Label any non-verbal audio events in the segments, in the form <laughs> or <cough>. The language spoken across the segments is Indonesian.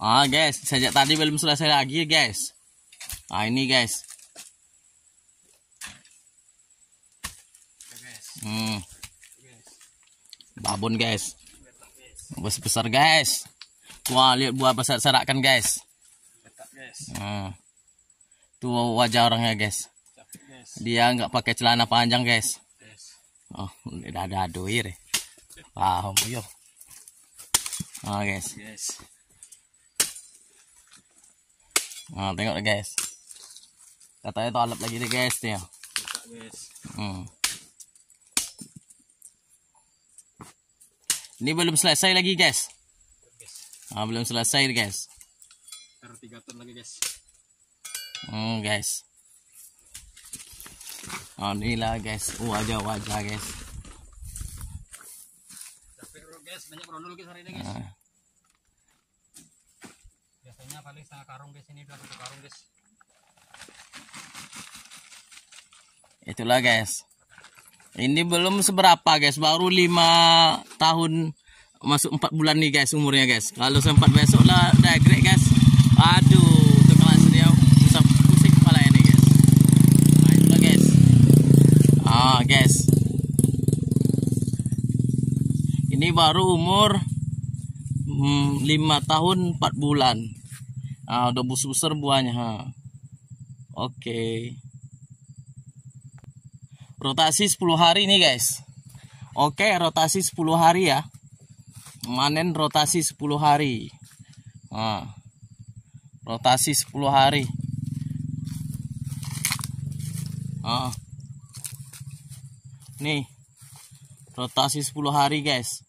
Ah guys, sejak tadi belum selesai lagi guys. Ah ini guys. Hmm. Babon guys. Besar besar guys. Wah lihat buah besar serakan guys. Hmm. Tuh wajah orangnya guys. Dia nggak pakai celana panjang guys. Oh, udah ada doir. ya. Paham yo. Ah guys. Nah, tengok deh guys. Katanya tolap lagi deh guys dia. Hmm. Ini belum selesai lagi guys. Ah, belum selesai guys. Taruh tiga ton lagi guys. Hmm, guys. Oh, inilah guys. Wajah-wajah guys. Capek bro guys, banyak guys hari ini guys. Biasanya paling setengah karung guys ini udah satu karung guys. Itulah guys. Ini belum seberapa guys, baru lima tahun masuk empat bulan nih guys umurnya guys. Kalau sempat besok lah udah great guys. Aduh. Nah. Ah guys. Ini baru umur hmm, lima tahun empat bulan. Ah, udah besar buahnya. Ha. Oke. Rotasi 10 hari nih guys. Oke, rotasi 10 hari ya. Manen rotasi 10 hari. Nah, rotasi 10 hari. Ah. Nih. Rotasi 10 hari guys.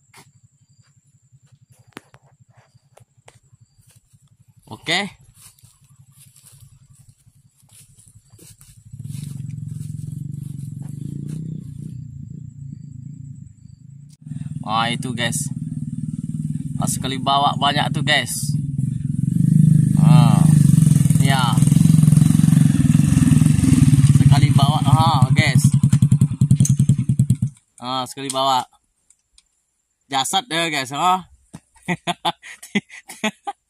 Oke. Wah itu guys. Pas sekali bawa banyak tuh guys. Ah, Ya Sekali bawa ah, guys. Ah, Sekali bawa. Jasad deh guys ah. <laughs>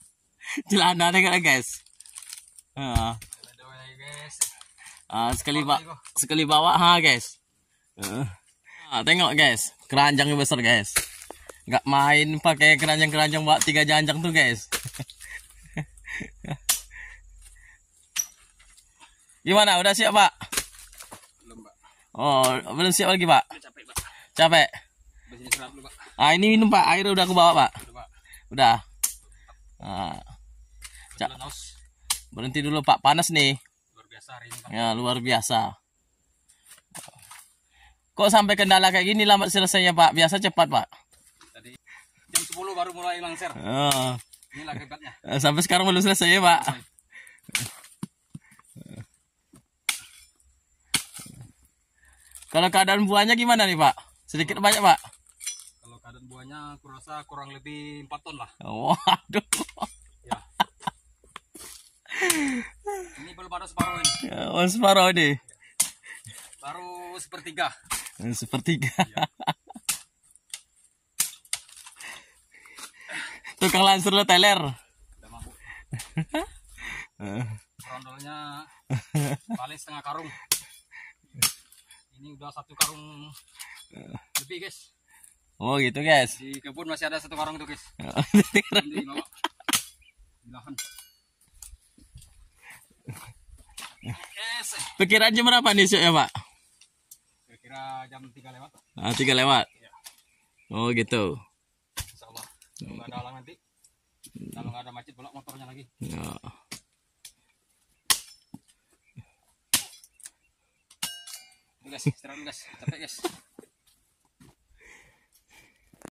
Celana guys Ada lagi guys. ah, Sekali ba sekali bawa ha guys Ah, tengok guys, keranjangnya besar guys. Nggak main pakai keranjang-keranjang buat tiga janjang tuh guys. <laughs> Gimana? Udah siap pak? Belum pak. Oh, belum siap lagi pak? Capek pak. Capek? Dulu pak. Ah ini minum pak, air udah aku bawa pak. Udah pak. Udah. Ah, Cak. Berhenti dulu pak, panas nih. Luar biasa hari ini pak. Ya luar biasa. Kok sampai kendala kayak gini lambat selesainya pak? Biasa cepat pak. Tadi jam 10 baru mulai langser. Oh. Inilah hebatnya. Eh, Sampai sekarang belum selesai ya, Pak. Kalau keadaan buahnya gimana nih, Pak? Sedikit banyak, Pak? Kalau keadaan buahnya aku rasa kurang lebih 4 ton lah. Waduh. Ya. Ini ada separuh ini. Ya, oh, separuh nih. Baru sepertiga. Sepertiga. Tukang lansur lo teler. Udah mabuk. Rondolnya paling setengah karung. Ini udah satu karung lebih guys. Oh gitu, guys. Di kebun masih ada satu karung tuh guys. <laughs> Ini bawah. Di lahan. Perkiraan jam berapa nih, Syuk, ya, Pak? Kira-kira jam 3 lewat. Ah, tiga lewat. Iya. Oh gitu. Insya Allah. Kalau ada halang nanti. Kalau nggak ada macet bolak motornya lagi. Ya. Guys, istirahat guys. Capek guys.